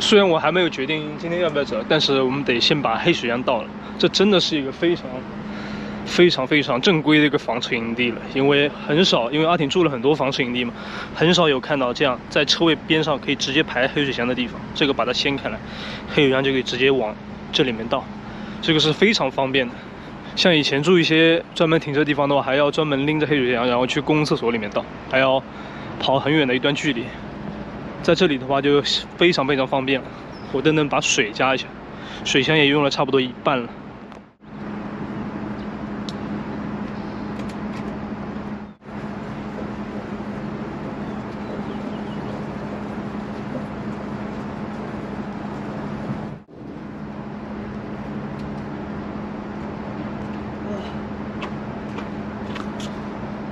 虽然我还没有决定今天要不要走，但是我们得先把黑水江到了。这真的是一个非常、非常、非常正规的一个房车营地了，因为很少，因为阿挺住了很多房车营地嘛，很少有看到这样在车位边上可以直接排黑水箱的地方。这个把它掀开来，黑水箱就可以直接往这里面倒，这个是非常方便的。像以前住一些专门停车地方的话，还要专门拎着黑水箱，然后去公共厕所里面倒，还要跑很远的一段距离。在这里的话就非常非常方便了，我等等把水加一下，水箱也用了差不多一半了。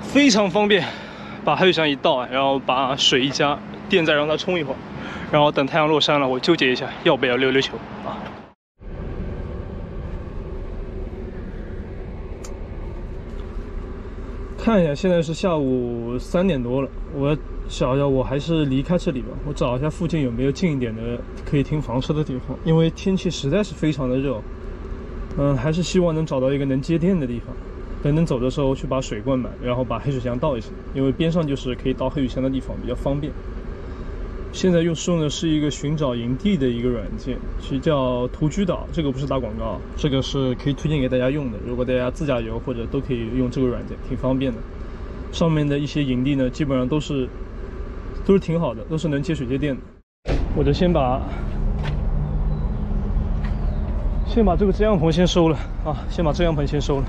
非常方便，把黑水箱一倒，然后把水一加，电再让它充一会儿，然后等太阳落山了，我纠结一下要不要溜溜球啊。看一下，现在是下午三点多了，我想想我还是离开这里吧，我找一下附近有没有近一点的可以停房车的地方，因为天气实在是非常的热，嗯，还是希望能找到一个能接电的地方。等等走的时候去把水灌满，然后把黑水箱倒一下，因为边上就是可以倒黑水箱的地方，比较方便。现在用使用的是一个寻找营地的一个软件，其实叫图居岛，这个不是打广告，这个是可以推荐给大家用的。如果大家自驾游或者都可以用这个软件，挺方便的。上面的一些营地呢，基本上都是都是挺好的，都是能接水接电的。我就先把先把这个遮阳棚先收了啊，先把遮阳棚先收了。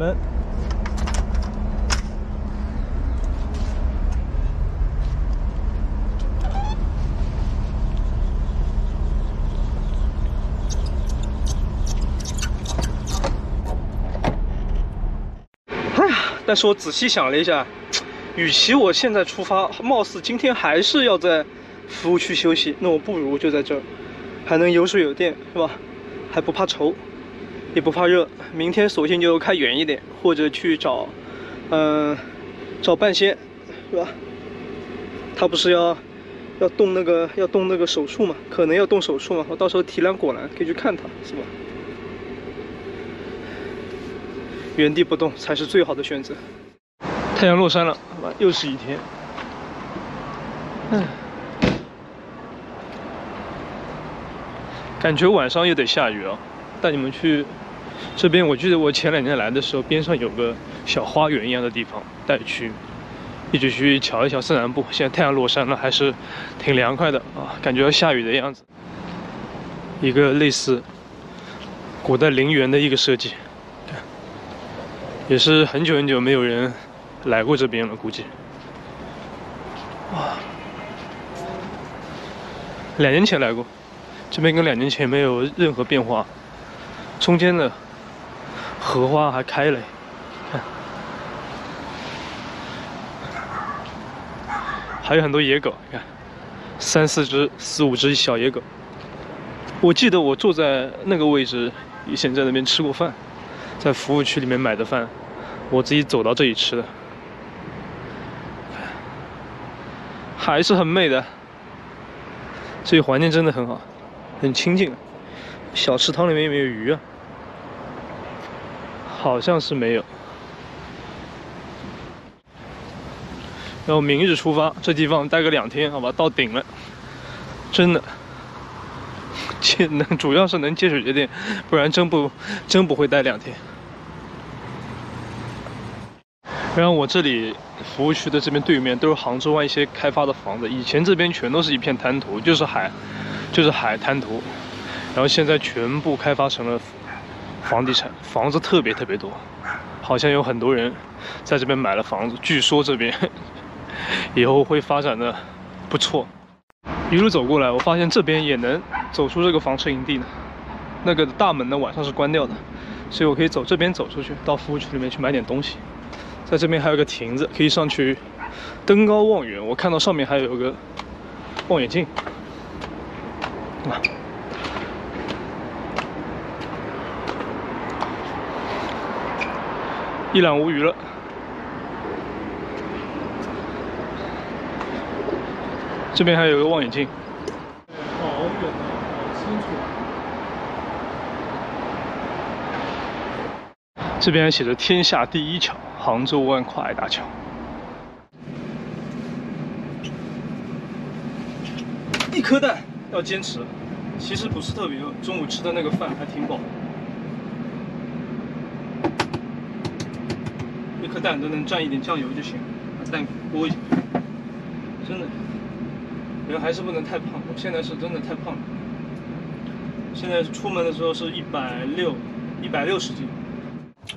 门。哎呀，但是我仔细想了一下，与其我现在出发，貌似今天还是要在服务区休息，那我不如就在这儿，还能有水有电，是吧？还不怕愁。也不怕热，明天索性就开远一点，或者去找，嗯，找半仙，是吧？他不是要要动那个要动那个手术嘛？可能要动手术嘛？我到时候提篮果篮可以去看他，是吧？原地不动才是最好的选择。太阳落山了，又是一天。嗯，感觉晚上又得下雨啊。带你们去这边，我记得我前两年来的时候，边上有个小花园一样的地方，带去一起去瞧一瞧自然部。现在太阳落山了，还是挺凉快的啊，感觉要下雨的样子。一个类似古代陵园的一个设计，也是很久很久没有人来过这边了，估计。哇，两年前来过，这边跟两年前没有任何变化。中间的荷花还开了，看，还有很多野狗，你看，三四只、四五只小野狗。我记得我坐在那个位置，以前在那边吃过饭，在服务区里面买的饭，我自己走到这里吃的，还是很美的。这里环境真的很好，很清静。小池塘里面有没有鱼啊？好像是没有。然后明日出发，这地方待个两天，好吧，到顶了，真的，接能主要是能接水接电，不然真不真不会待两天。然后我这里服务区的这边对面都是杭州湾一些开发的房子，以前这边全都是一片滩涂，就是海，就是海滩涂，然后现在全部开发成了。房地产房子特别特别多，好像有很多人在这边买了房子。据说这边 以后会发展的不错。一路走过来，我发现这边也能走出这个房车营地呢。那个大门呢晚上是关掉的，所以我可以走这边走出去，到服务区里面去买点东西。在这边还有个亭子，可以上去登高望远。我看到上面还有个望远镜。啊。一览无余了。这边还有个望远镜，好远啊，好清楚。这边还写着“天下第一桥”，杭州湾跨海大桥。一颗蛋要坚持，其实不是特别饿，中午吃的那个饭还挺饱。颗蛋都能蘸一点酱油就行，把蛋拨一下，真的。人还是不能太胖，我现在是真的太胖了。现在出门的时候是一百六，一百六十斤，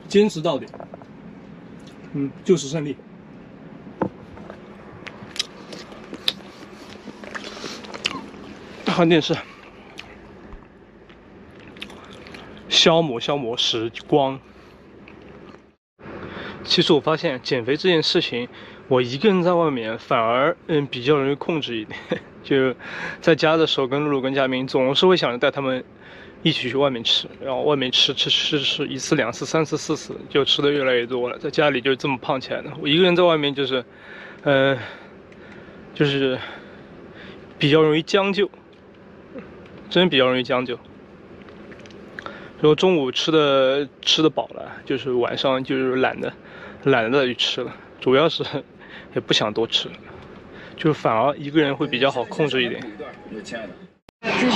坚持到底，嗯，就是胜利。看电视，消磨消磨时光。其实我发现减肥这件事情，我一个人在外面反而嗯比较容易控制一点。就在家的时候，跟露露、跟佳明总是会想着带他们一起去外面吃，然后外面吃吃吃吃一次、两次、三次、四次，就吃的越来越多了。在家里就这么胖起来的。我一个人在外面就是，嗯，就是比较容易将就，真比较容易将就。然后中午吃的吃的饱了，就是晚上就是懒得懒得再去吃了，主要是也不想多吃，就反而一个人会比较好控制一点。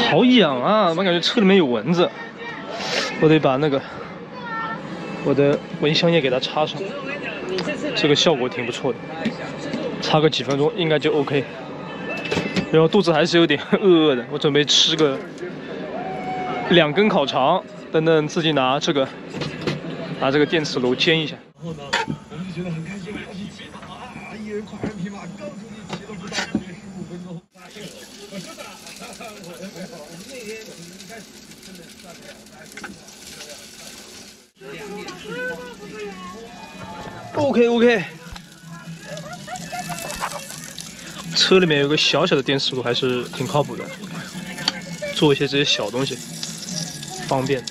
好痒啊！我感觉车里面有蚊子，我得把那个我的蚊香液给它插上，这个效果挺不错的，插个几分钟应该就 OK。然后肚子还是有点饿饿的，我准备吃个两根烤肠。等等，自己拿这个，拿这个电磁炉煎一下。觉得很开心，一起打啊，一人跨人匹马，刚出去骑了不到十五分钟。我真的，我我们那天一开始真的上不了，大 OK OK。车里面有个小小的电磁炉，还是挺靠谱的，做一些这些小东西，方便。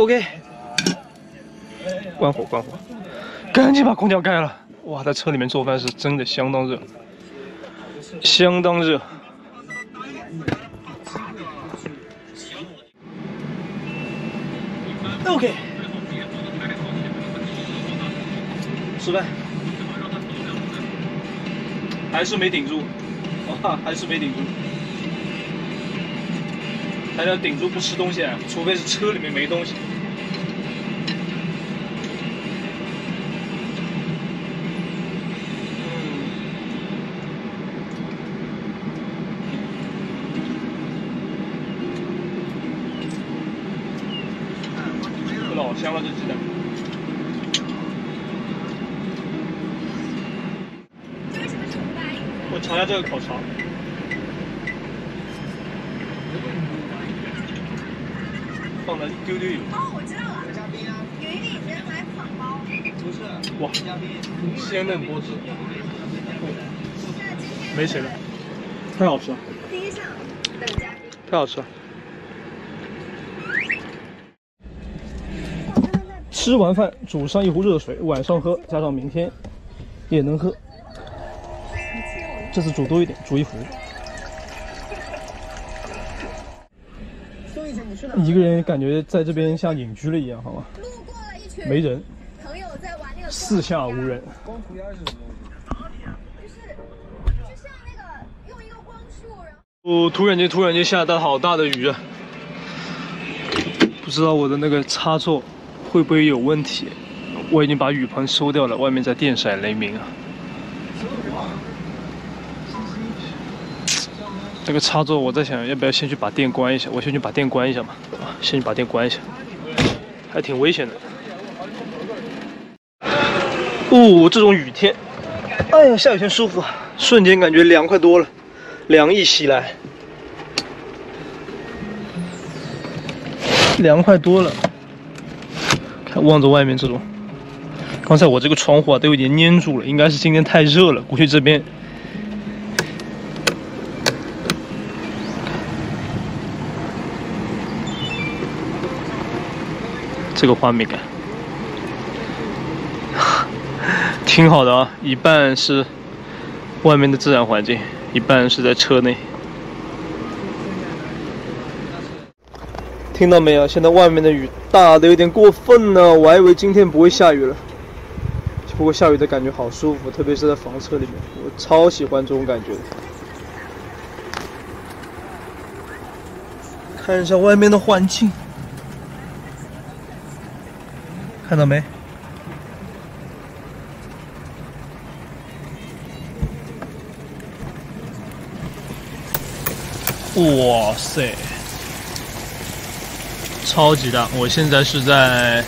OK，关火关火，赶紧把空调开了。哇，在车里面做饭是真的相当热，相当热。OK，吃饭，还是没顶住，哇，还是没顶住。还要顶住不吃东西，除非是车里面没东西。嗯，老香了这鸡蛋。我尝一下这个烤肠。放了丢丢油。哦，我知道了。嘉宾啊，有一个以前买仿包。不是。哇，嘉宾，鲜嫩多汁。没谁了，太好吃了。第一项，等嘉宾。太好吃了。吃完饭煮上一壶热水，晚上喝，加上明天也能喝。这次煮多一点，煮一壶。一个人感觉在这边像隐居了一样，好吗？路过了一群没人，朋友在玩那个四下无人。光涂鸦是什么东西？就是就像那个用一个光束，然后我突然间突然间下大好大的雨啊！不知道我的那个插座会不会有问题？我已经把雨棚收掉了，外面在电闪雷鸣啊！这个插座，我在想要不要先去把电关一下。我先去把电关一下嘛，啊，先去把电关一下，还挺危险的。哦，这种雨天，哎呀，下雨天舒服，瞬间感觉凉快多了，凉意袭来，凉快多了。看望着外面这种，刚才我这个窗户啊都有点粘住了，应该是今天太热了，估计这边。这个画面感 挺好的啊！一半是外面的自然环境，一半是在车内。听到没有？现在外面的雨大的有点过分了，我还以为今天不会下雨了。不过下雨的感觉好舒服，特别是在房车里面，我超喜欢这种感觉。看一下外面的环境，看到没？哇塞，超级大！我现在是在。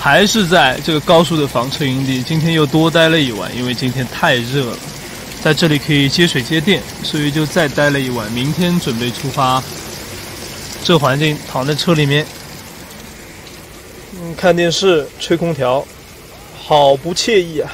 还是在这个高速的房车营地，今天又多待了一晚，因为今天太热了，在这里可以接水接电，所以就再待了一晚。明天准备出发。这环境，躺在车里面，看电视，吹空调，好不惬意啊。